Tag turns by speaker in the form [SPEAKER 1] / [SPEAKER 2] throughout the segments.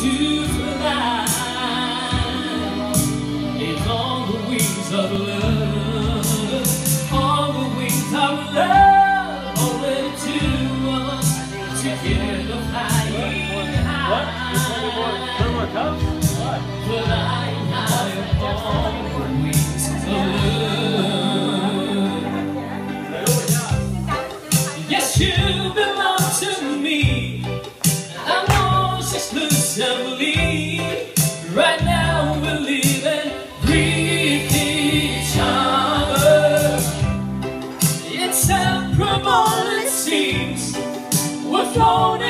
[SPEAKER 1] to fly It's on the wings of love. On the wings of love Only two of us together shown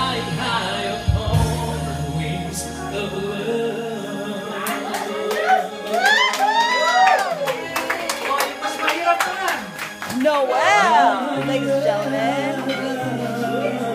[SPEAKER 1] Noel, ladies and gentlemen.